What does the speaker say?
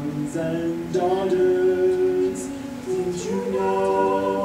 sons and daughters, did you know?